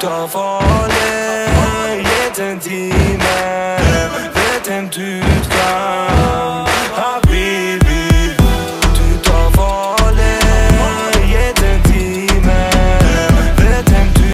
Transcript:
dois voler Jeden Diener, werden Tütgar